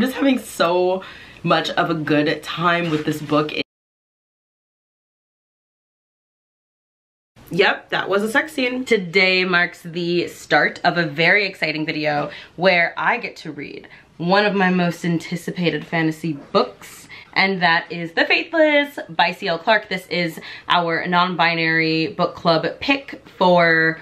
I'm just having so much of a good time with this book. Yep, that was a sex scene. Today marks the start of a very exciting video where I get to read one of my most anticipated fantasy books and that is The Faithless by C.L. Clark. This is our non-binary book club pick for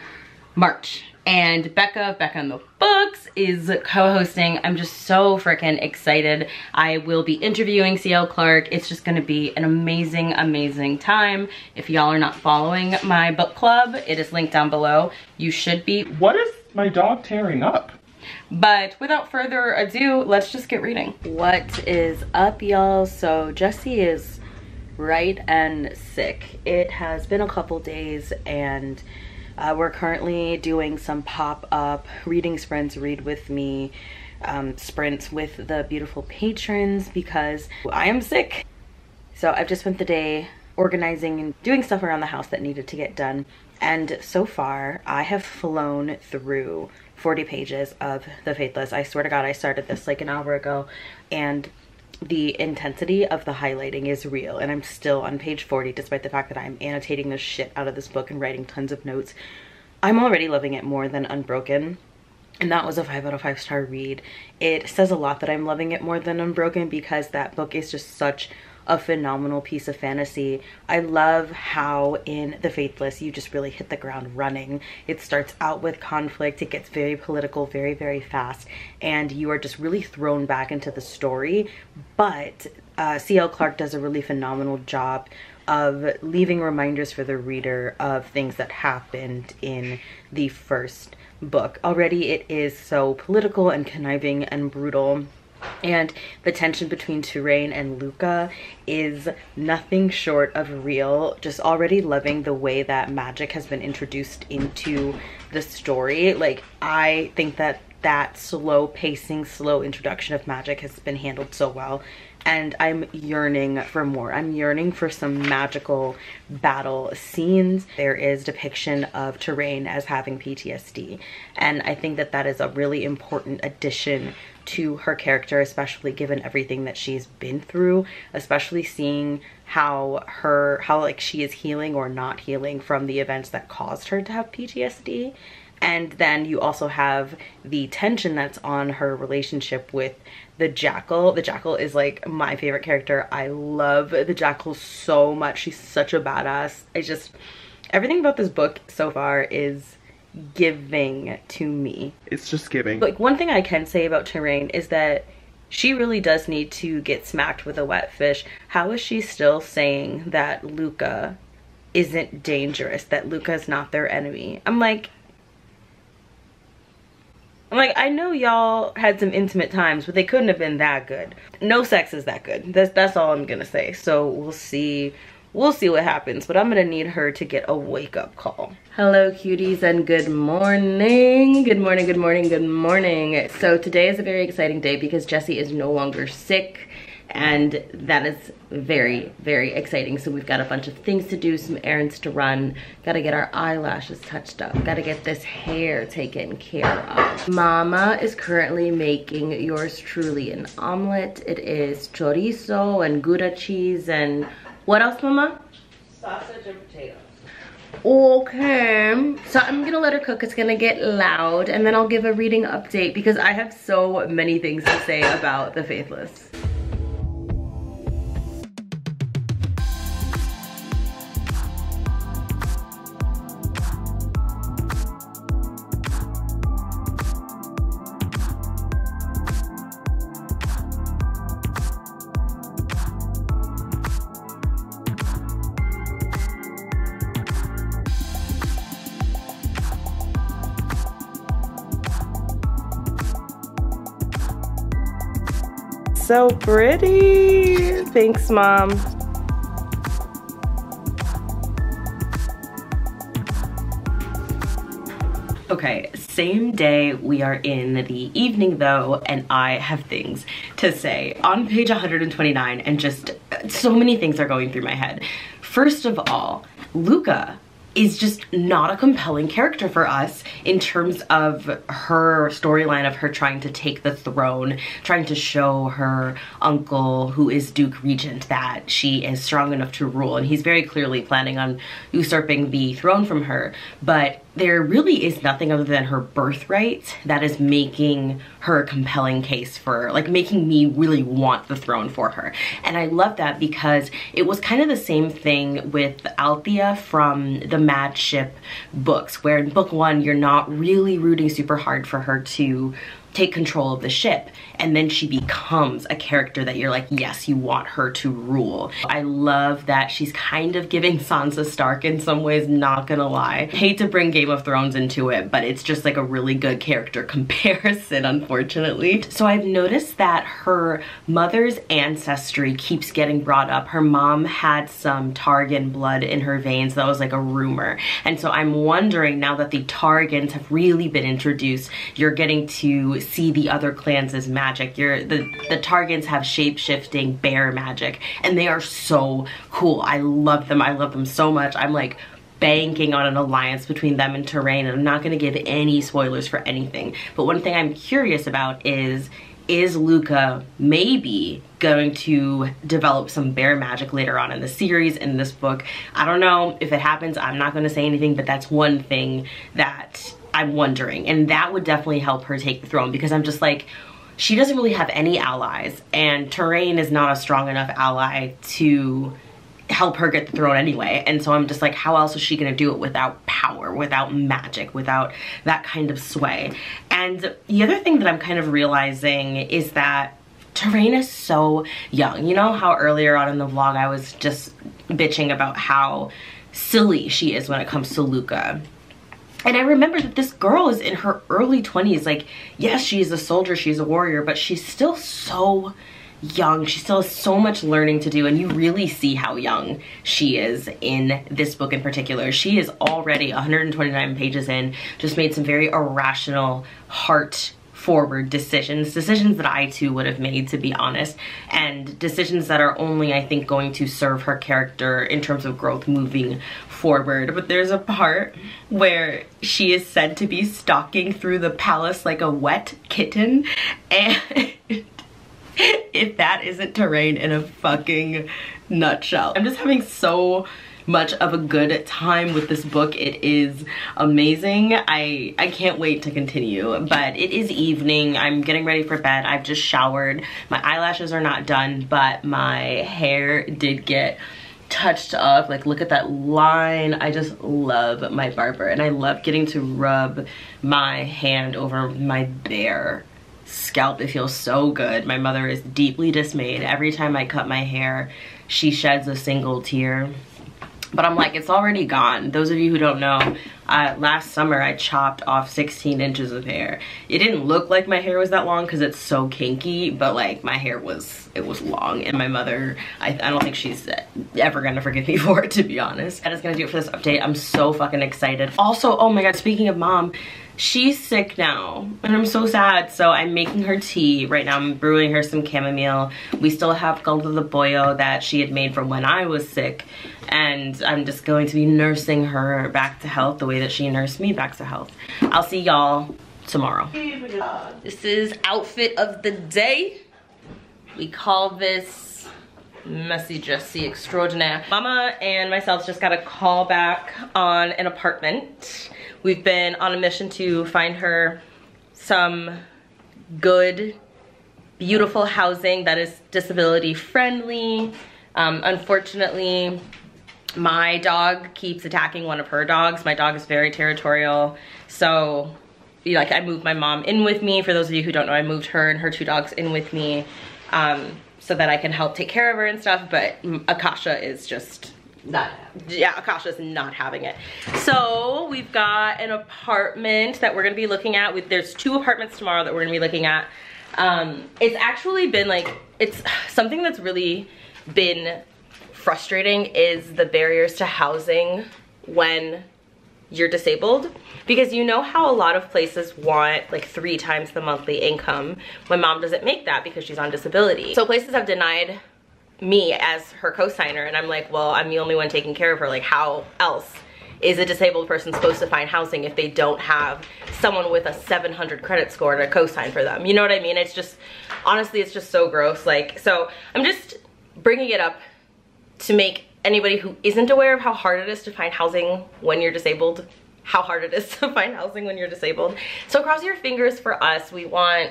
March and Becca, Becca in the Books, is co-hosting. I'm just so freaking excited. I will be interviewing CL Clark. It's just gonna be an amazing, amazing time. If y'all are not following my book club, it is linked down below. You should be. What is my dog tearing up? But without further ado, let's just get reading. What is up, y'all? So Jesse is right and sick. It has been a couple days and uh, we're currently doing some pop-up reading sprints, read with me um, sprints with the beautiful patrons because I am sick. So I've just spent the day organizing and doing stuff around the house that needed to get done. And so far, I have flown through 40 pages of The Faithless. I swear to God, I started this like an hour ago and the intensity of the highlighting is real and I'm still on page 40 despite the fact that I'm annotating the shit out of this book and writing tons of notes. I'm already loving it more than Unbroken and that was a 5 out of 5 star read. It says a lot that I'm loving it more than Unbroken because that book is just such a phenomenal piece of fantasy. I love how in The Faithless you just really hit the ground running. It starts out with conflict, it gets very political very, very fast, and you are just really thrown back into the story. But uh, C.L. Clark does a really phenomenal job of leaving reminders for the reader of things that happened in the first book. Already it is so political and conniving and brutal and the tension between Touraine and Luca is nothing short of real. Just already loving the way that magic has been introduced into the story. Like, I think that that slow pacing, slow introduction of magic has been handled so well and I'm yearning for more. I'm yearning for some magical battle scenes. There is depiction of Touraine as having PTSD and I think that that is a really important addition to her character, especially given everything that she's been through, especially seeing how her, how like she is healing or not healing from the events that caused her to have PTSD. And then you also have the tension that's on her relationship with the Jackal. The Jackal is like my favorite character. I love the Jackal so much. She's such a badass. I just, everything about this book so far is giving to me. It's just giving. Like one thing I can say about Touraine is that she really does need to get smacked with a wet fish. How is she still saying that Luca isn't dangerous, that Luca is not their enemy? I'm like, I'm like, I know y'all had some intimate times, but they couldn't have been that good. No sex is that good. That's that's all I'm gonna say. So we'll see we'll see what happens but i'm gonna need her to get a wake-up call hello cuties and good morning. Good morning good morning good morning. So today is a very exciting day because jesse is no longer sick and that is very very exciting. So we've got a bunch of things to do some errands to run. Got to get our eyelashes touched up. Got to get this hair taken care of. Mama is currently making yours truly an omelet. It is chorizo and gouda cheese and what else, Mama? Sausage and potatoes. Okay, so I'm gonna let her cook. It's gonna get loud and then I'll give a reading update because I have so many things to say about The Faithless. So pretty. Thanks, Mom. Okay, same day we are in the evening though, and I have things to say. On page 129, and just so many things are going through my head. First of all, Luca is just not a compelling character for us in terms of her storyline of her trying to take the throne, trying to show her uncle, who is Duke Regent, that she is strong enough to rule. And he's very clearly planning on usurping the throne from her. But there really is nothing other than her birthright that is making her a compelling case for, like making me really want the throne for her. And I love that because it was kind of the same thing with Althea from the Mad Ship books, where in book one, you're not really rooting super hard for her to take control of the ship. And then she becomes a character that you're like yes you want her to rule. I love that she's kind of giving sansa stark in some ways not gonna lie. Hate to bring game of thrones into it but it's just like a really good character comparison unfortunately. So i've noticed that her mother's ancestry keeps getting brought up. Her mom had some Taargen blood in her veins. That was like a rumor. And so i'm wondering now that the Taargens have really been introduced you're getting to see the other clans as magic. You're the the Taargens have shape-shifting bear magic and they are so cool. I love them. I love them so much. I'm like banking on an alliance between them and Touraine and I'm not going to give any spoilers for anything. But one thing I'm curious about is is Luca maybe going to develop some bear magic later on in the series in this book i don't know if it happens i'm not going to say anything but that's one thing that I'm wondering. And that would definitely help her take the throne because I'm just like, she doesn't really have any allies and Touraine is not a strong enough ally to help her get the throne anyway. And so I'm just like, how else is she gonna do it without power, without magic, without that kind of sway? And the other thing that I'm kind of realizing is that Touraine is so young. You know how earlier on in the vlog I was just bitching about how silly she is when it comes to Luca and I remember that this girl is in her early 20s. Like, yes, she's a soldier, she's a warrior, but she's still so young. She still has so much learning to do and you really see how young she is in this book in particular. She is already 129 pages in, just made some very irrational, heart forward decisions, decisions that I too would have made to be honest, and decisions that are only I think going to serve her character in terms of growth moving forward. But there's a part where she is said to be stalking through the palace like a wet kitten and if that isn't Touraine in a fucking nutshell. I'm just having so much of a good time with this book. It is amazing. I, I can't wait to continue, but it is evening. I'm getting ready for bed. I've just showered. My eyelashes are not done, but my hair did get touched up like look at that line. I just love my barber and i love getting to rub my hand over my bare scalp. It feels so good. My mother is deeply dismayed. Every time i cut my hair she sheds a single tear. But I'm like, it's already gone. Those of you who don't know, uh, last summer I chopped off 16 inches of hair. It didn't look like my hair was that long because it's so kinky, but like my hair was, it was long. And my mother, I, I don't think she's ever gonna forgive me for it, to be honest. That is gonna do it for this update. I'm so fucking excited. Also, oh my God, speaking of mom, she's sick now and I'm so sad. So I'm making her tea. Right now I'm brewing her some chamomile. We still have caldo de pollo that she had made from when I was sick. And I'm just going to be nursing her back to health the way that she nursed me back to health. I'll see y'all tomorrow. This is outfit of the day. We call this messy Jessie extraordinaire. Mama and myself just got a call back on an apartment We've been on a mission to find her some good, beautiful housing that is disability friendly. Um, unfortunately, my dog keeps attacking one of her dogs. My dog is very territorial. So like I moved my mom in with me. For those of you who don't know, I moved her and her two dogs in with me um, so that I can help take care of her and stuff. But Akasha is just not yeah akasha's not having it. So we've got an apartment that we're gonna be looking at. With there's two apartments tomorrow that we're gonna be looking at. Um it's actually been like it's something that's really been frustrating is the barriers to housing when you're disabled. Because you know how a lot of places want like three times the monthly income. My mom doesn't make that because she's on disability. So places have denied me as her co-signer and I'm like, well, I'm the only one taking care of her. Like how else is a disabled person supposed to find housing if they don't have someone with a 700 credit score to co-sign for them? You know what I mean? It's just, honestly, it's just so gross. Like, so I'm just bringing it up to make anybody who isn't aware of how hard it is to find housing when you're disabled, how hard it is to find housing when you're disabled. So cross your fingers for us. We want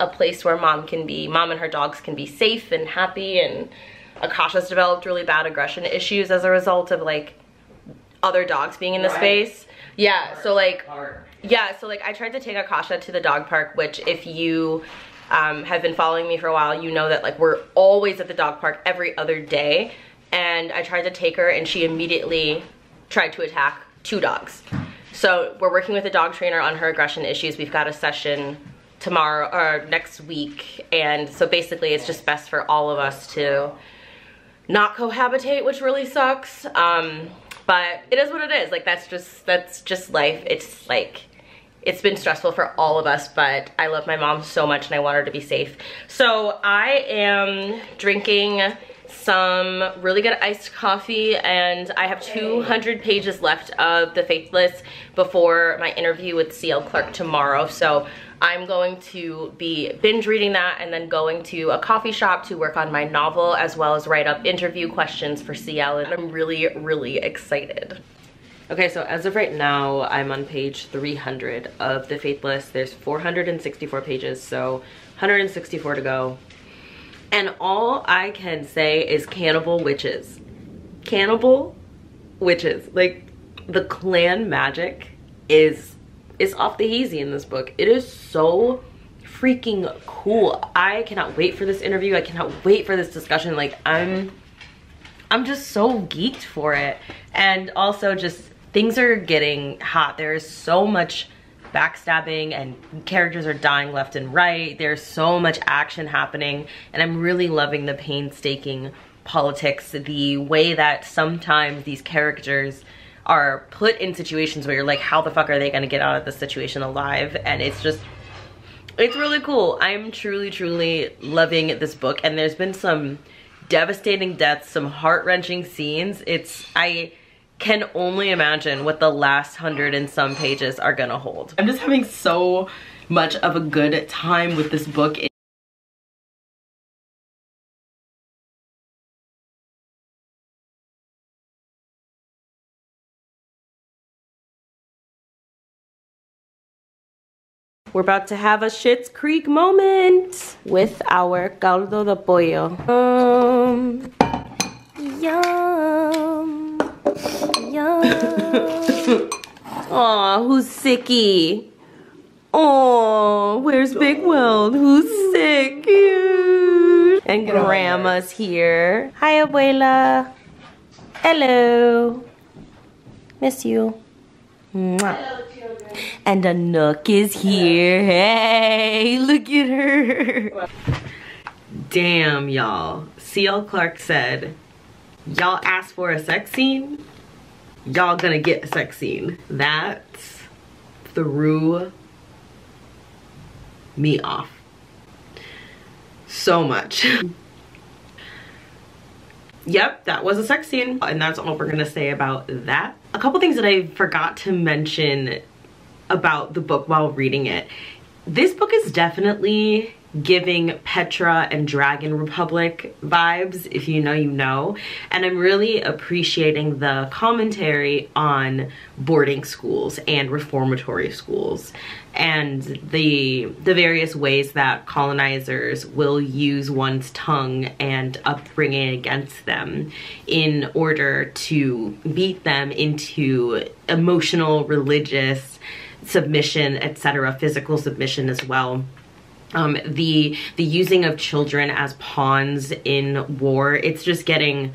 a place where mom can be, mom and her dogs can be safe and happy and Akasha's developed really bad aggression issues as a result of like other dogs being in the right. space. Yeah, so like, yeah, so like I tried to take Akasha to the dog park, which if you um, have been following me for a while, you know that like we're always at the dog park every other day. And I tried to take her and she immediately tried to attack two dogs. So we're working with a dog trainer on her aggression issues. We've got a session tomorrow or next week. And so basically it's just best for all of us to not cohabitate, which really sucks. Um, but it is what it is. Like that's just, that's just life. It's like, it's been stressful for all of us, but I love my mom so much and I want her to be safe. So I am drinking some really good iced coffee and I have 200 pages left of The Faithless before my interview with CL Clark tomorrow. So I'm going to be binge reading that and then going to a coffee shop to work on my novel as well as write up interview questions for CL and I'm really, really excited. Okay, so as of right now, I'm on page 300 of The Faithless. There's 464 pages, so 164 to go. And all I can say is cannibal witches. Cannibal witches. Like, the clan magic is is off the hazy in this book. It is so freaking cool. I cannot wait for this interview. I cannot wait for this discussion. Like I'm I'm just so geeked for it. And also just things are getting hot. There is so much backstabbing and characters are dying left and right. There's so much action happening and I'm really loving the painstaking politics, the way that sometimes these characters are put in situations where you're like, how the fuck are they gonna get out of this situation alive? And it's just, it's really cool. I'm truly, truly loving this book. And there's been some devastating deaths, some heart-wrenching scenes. It's, I can only imagine what the last hundred and some pages are gonna hold. I'm just having so much of a good time with this book. We're about to have a Schitt's Creek moment with our caldo de pollo. Um, yum, yum. Aw, who's sicky? Oh, where's Big World? Who's sick? And Grandma's here. Hi, Abuela. Hello. Miss you. Mwah. Hello, and a nook is here. Hey, look at her. Damn, y'all. C.L. Clark said, y'all asked for a sex scene, y'all gonna get a sex scene. That threw me off so much. yep, that was a sex scene. And that's all we're gonna say about that. A couple things that I forgot to mention about the book while reading it. This book is definitely giving Petra and Dragon Republic vibes. If you know, you know. And I'm really appreciating the commentary on boarding schools and reformatory schools and the the various ways that colonizers will use one's tongue and upbringing against them in order to beat them into emotional, religious, submission, etc., physical submission as well. Um, the the using of children as pawns in war, it's just getting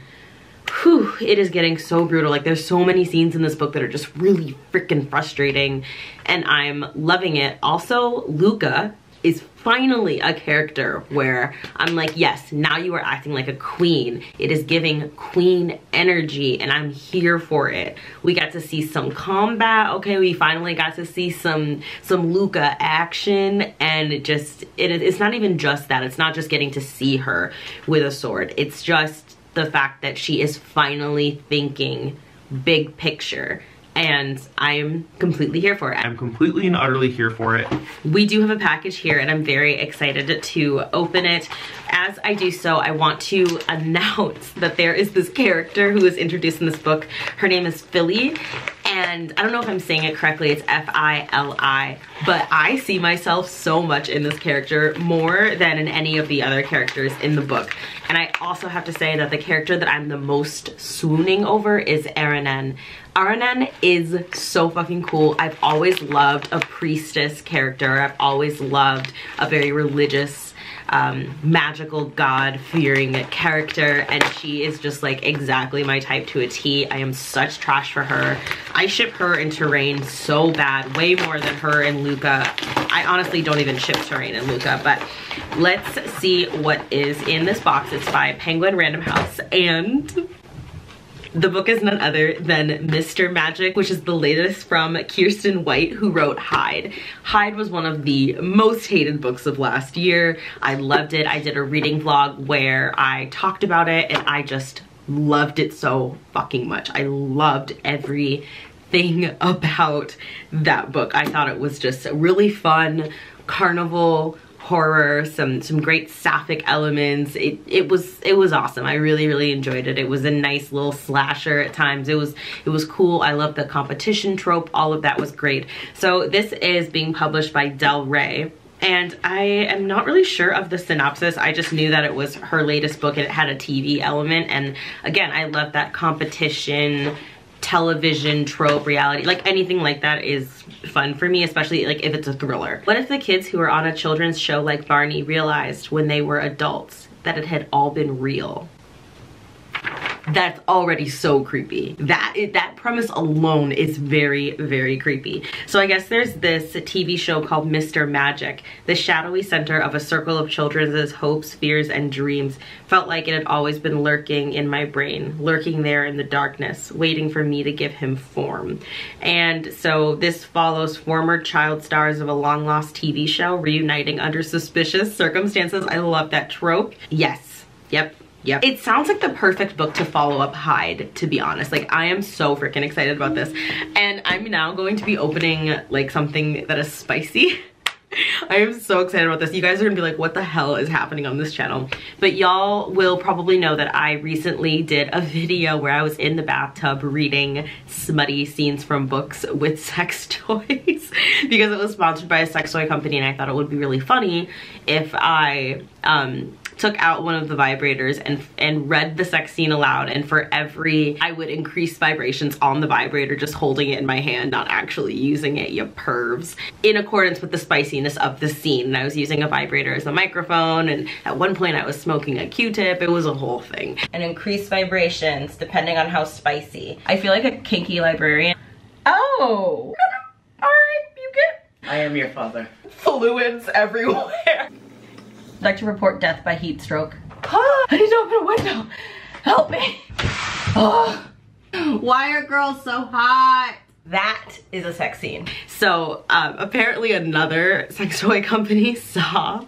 whew, it is getting so brutal. Like there's so many scenes in this book that are just really freaking frustrating and I'm loving it. Also, Luca is finally a character where I'm like, yes, now you are acting like a queen. It is giving queen energy and I'm here for it. We got to see some combat. Okay, we finally got to see some some Luca action and it just, it, it's not even just that. It's not just getting to see her with a sword. It's just the fact that she is finally thinking big picture and I'm completely here for it. I'm completely and utterly here for it. We do have a package here and I'm very excited to open it. As I do so, I want to announce that there is this character who is introduced in this book. Her name is Philly and I don't know if I'm saying it correctly, it's F-I-L-I, but I see myself so much in this character more than in any of the other characters in the book. And I also have to say that the character that I'm the most swooning over is Aranen. Aranen is so fucking cool. I've always loved a priestess character. I've always loved a very religious um, magical god fearing character and she is just like exactly my type to a T. I am such trash for her. I ship her and Touraine so bad, way more than her and Luca. I honestly don't even ship Touraine and Luca, but let's see what is in this box. It's by Penguin Random House and the book is none other than Mr. Magic, which is the latest from Kiersten White, who wrote Hyde. Hyde was one of the most hated books of last year. I loved it. I did a reading vlog where I talked about it and I just loved it so fucking much. I loved everything about that book. I thought it was just a really fun, carnival, horror, some some great sapphic elements. It it was it was awesome. I really really enjoyed it. It was a nice little slasher at times. It was it was cool. I love the competition trope. All of that was great. So this is being published by Del Rey and I am not really sure of the synopsis. I just knew that it was her latest book and it had a TV element. And again, I love that competition television trope reality like anything like that is fun for me especially like if it's a thriller. What if the kids who were on a children's show like barney realized when they were adults that it had all been real that's already so creepy. That that premise alone is very, very creepy. So I guess there's this TV show called Mr. Magic. The shadowy center of a circle of children's hopes, fears, and dreams felt like it had always been lurking in my brain, lurking there in the darkness, waiting for me to give him form. And so this follows former child stars of a long lost TV show reuniting under suspicious circumstances. I love that trope. Yes, yep, Yep. It sounds like the perfect book to follow up Hyde, to be honest. Like, I am so freaking excited about this. And I'm now going to be opening, like, something that is spicy. I am so excited about this. You guys are gonna be like, what the hell is happening on this channel? But y'all will probably know that I recently did a video where I was in the bathtub reading smutty scenes from books with sex toys because it was sponsored by a sex toy company and I thought it would be really funny if I um, took out one of the vibrators and, and read the sex scene aloud and for every, I would increase vibrations on the vibrator just holding it in my hand, not actually using it, you pervs. In accordance with the spiciness of the scene. And I was using a vibrator as a microphone and at one point I was smoking a Q-tip. It was a whole thing. And increase vibrations depending on how spicy. I feel like a kinky librarian. Oh! All right, you get I am your father. fluids everywhere. I'd like to report death by heat stroke. I need to open a window. Help me. Oh. Why are girls so hot? That is a sex scene. So um, apparently another sex toy company saw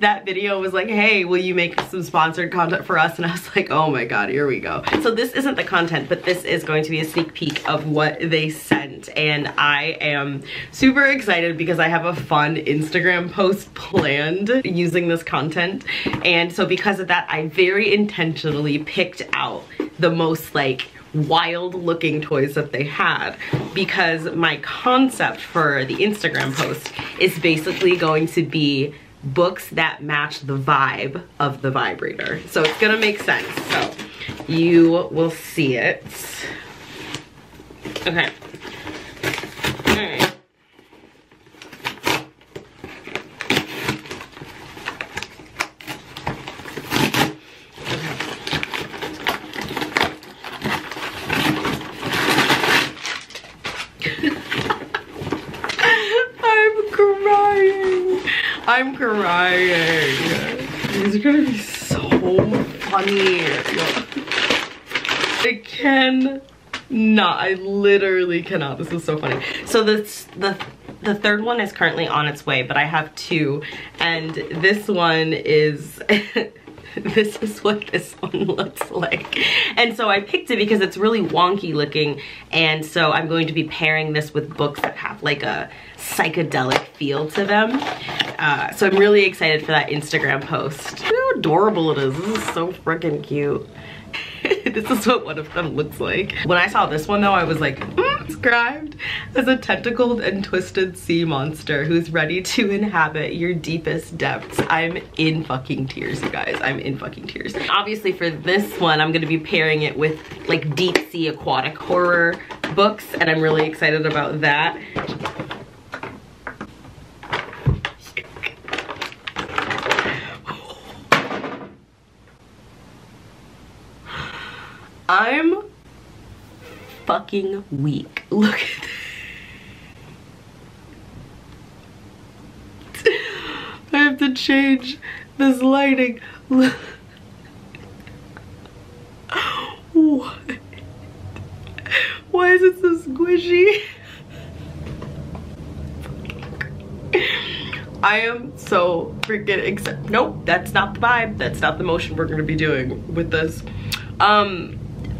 that video was like, hey, will you make some sponsored content for us? And I was like, oh my God, here we go. So this isn't the content, but this is going to be a sneak peek of what they sent. And I am super excited because I have a fun Instagram post planned using this content. And so because of that, I very intentionally picked out the most like wild looking toys that they had because my concept for the Instagram post is basically going to be books that match the vibe of the vibrator. So it's gonna make sense. So you will see it. Okay. All right. I'm crying. I'm crying. These are gonna be so funny. I can not. I literally cannot. This is so funny. So this the the third one is currently on its way, but I have two, and this one is this is what this one looks like. And so I picked it because it's really wonky looking. And so I'm going to be pairing this with books that have like a psychedelic feel to them. Uh, so I'm really excited for that Instagram post. Look how adorable it is. This is so freaking cute. this is what one of them looks like. When I saw this one though, I was like, mm, described as a tentacled and twisted sea monster who's ready to inhabit your deepest depths. I'm in fucking tears, you guys. I'm in fucking tears. Obviously for this one, I'm gonna be pairing it with like deep sea aquatic horror books and I'm really excited about that. I'm fucking weak. Look at this. I have to change this lighting. What? Why is it so squishy? I am so freaking excited. Nope, that's not the vibe. That's not the motion we're gonna be doing with this. Um,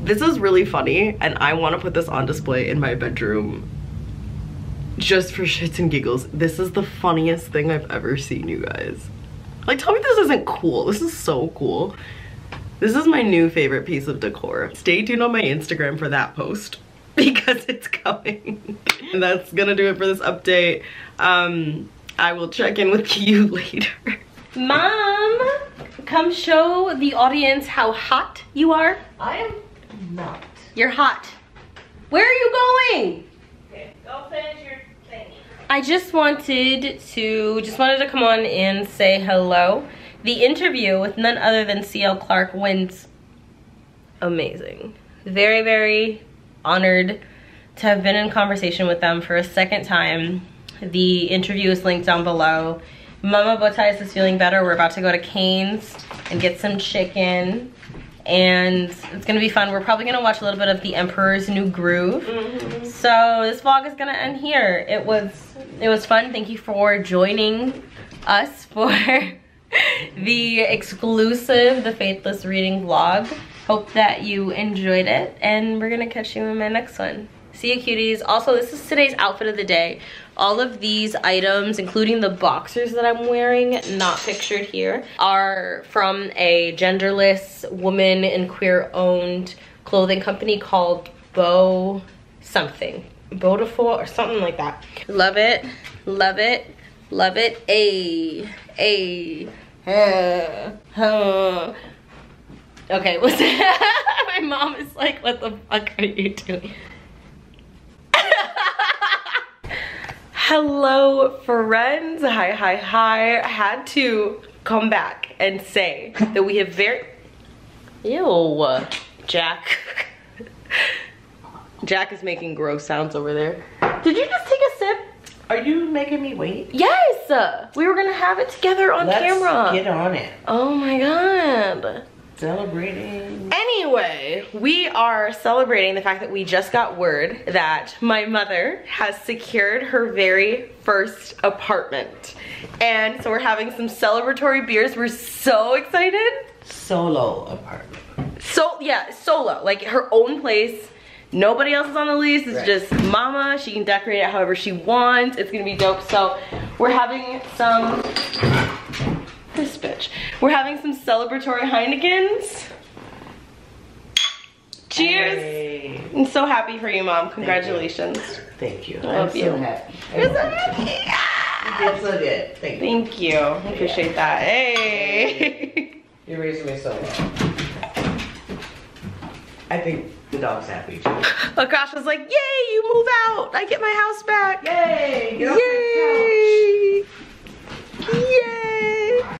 this is really funny and I want to put this on display in my bedroom just for shits and giggles. This is the funniest thing I've ever seen, you guys. Like, tell me this isn't cool. This is so cool. This is my new favorite piece of decor. Stay tuned on my Instagram for that post because it's coming. and that's gonna do it for this update. Um, I will check in with you later. Mom, come show the audience how hot you are. I am not. You're hot. Where are you going? Okay, go finish your thing. I just wanted to, just wanted to come on and say hello. The interview with none other than CL Clark went amazing. Very, very honored to have been in conversation with them for a second time. The interview is linked down below. Mama Botais is feeling better. We're about to go to Cane's and get some chicken. And it's gonna be fun. We're probably gonna watch a little bit of The Emperor's New Groove. So this vlog is gonna end here. It was it was fun. Thank you for joining us for the exclusive The Faithless Reading vlog. Hope that you enjoyed it and we're gonna catch you in my next one. See you cuties. Also, this is today's outfit of the day. All of these items, including the boxers that I'm wearing, not pictured here, are from a genderless woman and queer owned clothing company called Bow something. Beautiful or something like that. Love it, love it, love it. A, a, uh. Okay, what's? My mom is like, what the fuck are you doing? Hello friends, hi, hi, hi. I had to come back and say that we have very, ew, Jack. Jack is making gross sounds over there. Did you just take a sip? Are you making me wait? Yes! We were gonna have it together on Let's camera. get on it. oh my god. Celebrating. Anyway, we are celebrating the fact that we just got word that my mother has secured her very first apartment. And so we're having some celebratory beers. We're so excited. Solo apartment. So, yeah, solo, like her own place. Nobody else is on the lease. It's Right. just mama. She can decorate it however she wants. It's gonna be dope. So we're having some. We're having some celebratory Heinekens. Cheers! Hey. I'm so happy for you, Mom. Congratulations. Thank you. Thank you. I love I'm you. so happy. You're so happy. You did so good. Thank you. Thank you. I appreciate yeah. that. Hey! You raised me so well. I think the dog's happy too. Akash was like, yay, you move out. I get my house back. Yay. Yay. Yay.